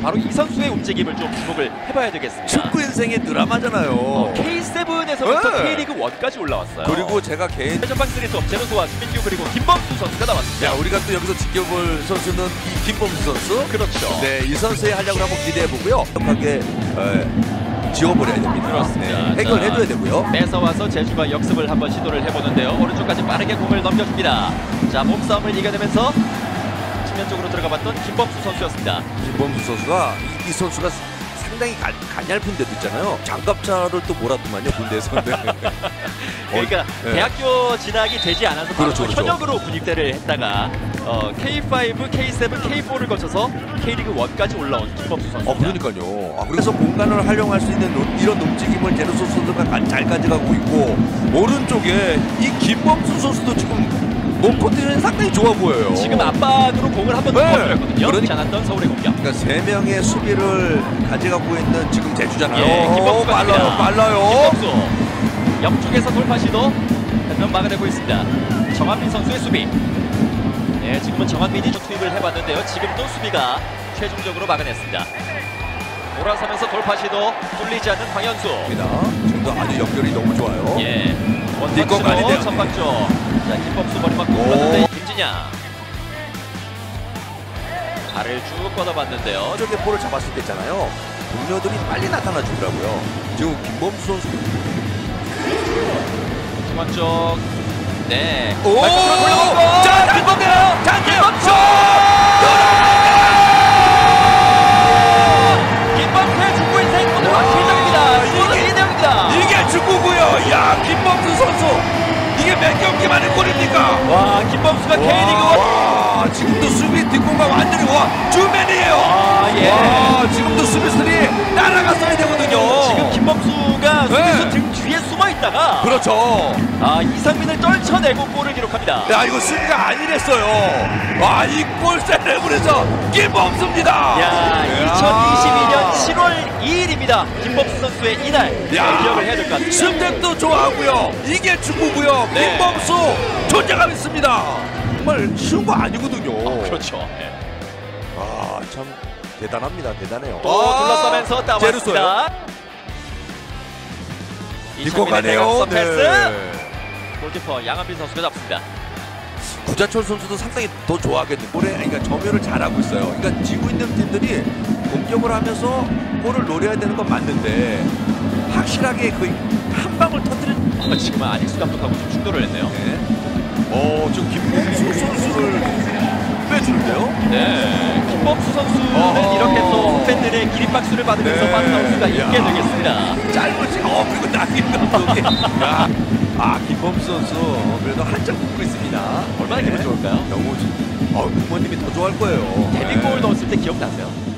바로 이 선수의 움직임을 좀 주목을 해봐야 되겠습니다. 축구 인생의 드라마잖아요. 어, K7에서부터 네. K리그 1까지 올라왔어요. 그리고 제가 개인 전방 3톱 제노소와 수민규 그리고 김범수 선수가 나왔습니다. 야 우리가 또 여기서 지켜볼 선수는 이 김범수 선수. 그렇죠. 네, 이 선수의 활약을 한번 기대해 보고요. 완벽하게 에, 지워버려야 됩니다. 그렇습니다. 네, 해결해줘야 자, 되고요. 뺏어와서 제주가 역습을 한번 시도를 해보는데요. 오른쪽까지 빠르게 공을 넘겨줍니다. 자 몸싸움을 이겨내면서 측면 쪽으로 들어가봤던 김범수 선수였습니다. 김범수 선수가 이, 이 선수가 상당히 가, 가냘픈 데도 있잖아요. 장갑차를 또 몰았더만요 군대에서. 네. 그러니까 어, 네. 대학교 진학이 되지 않아서 그렇죠, 그렇죠. 현역으로 군입대를 했다가 어, K5, K7, K4를 거쳐서 K리그 1까지 올라온 김범수 선수입니다. 어 그러니까요. 아, 그래서 공간을 활용할 수 있는 노- 이런 움직임을 제르소 선수가 가- 잘 가져가고 있고 오른쪽에 이 김범수 선수도 지금 몸 컨디션이 상당히 좋아 보여요. 지금 압박으로 공을 한번 더 네. 터뜨렸거든요. 그러니까- 않았던 서울의 공격. 그러니까 세 명의 수비를 가져가고 있는 지금 제주잖아요. 예, 김범수 어, 빨라요. 빨라요. 김범수 옆쪽에서 돌파 시도 한명 막아내고 있습니다. 정한민 선수의 수비. 예, 지금은 정한민이 좀 투입을 해봤는데요. 지금도 수비가 최종적으로 막아냈습니다. 돌아서면서 돌파 시도 뚫리지 않는 황현수. 지금도 아주 연결이 너무 좋아요. 예. 원터치로 전방 쪽. 자, 김범수 머리 맞고 오. 불렀는데 김진양. 발을 쭉 뻗어봤는데요. 저쪽에 볼을 잡았을 때 있잖아요. 동료들이 빨리 나타나 주더라고요. 지금 김범수 선수 중앙 쪽. 네. 오! 자, 김범수! 자, 김범수! 만에 골입니까? 와, 김범수가 K리그 1 와, 지금도 수비 뒷공간 완전히 와 주맨이에요. 아, 예. 와, 지금도 수비수들이 따라갔어야 되거든요. 지금 김범수가 네. 수비수 등 뒤에 숨어 있다가 그렇죠. 아, 이상민을 떨쳐내고 골을 기록합니다. 야, 이거 수비가 아니랬어요. 와, 이골 세레브에서 김범수입니다. 야, 2022년 7월 2일입니다. 김범수 선수의 이날 야. 기억을 해야 될 것 같습니다. 승택도 좋아하고요. 이게 축구고요. 네. 김범수 존재감 있습니다. 정말 쉬운 거 아니거든요. 그렇죠. 네. 아, 참 대단합니다. 대단해요. 또 아, 둘러싸면서. 따왔습니다. 뒷공 이창민의 가네요. 대각선 패스. 네. 골키퍼 양한빈 선수가 잡습니다. 구자철 선수도 상당히 더 좋아하겠네. 볼에 그러니까 점유를 잘하고 있어요. 그러니까 지고 있는 팀들이 공격을 하면서 골을 노려야 되는 건 맞는데 확실하게 거의 한 방울 터뜨린. 어, 지금은 안익수 감독하고 좀 충돌을 했네요. 네. 어, 지금 김범수 선수를 빼주는데요. 네, 김범수 선수는 어허. 이렇게 또 팬들의 기립박수를 받으면서 네. 빠져나올 수가 있게 야. 되겠습니다. 짧은 어, 그리고 나긴 감독이. 야, 아, 김범수 선수 그래도 한참 붙고 있습니다. 얼마나 기분 좋을까요? 너무, 어, 부모님이 더 좋아할 거예요. 데뷔골 네. 넣었을 때 기억나세요?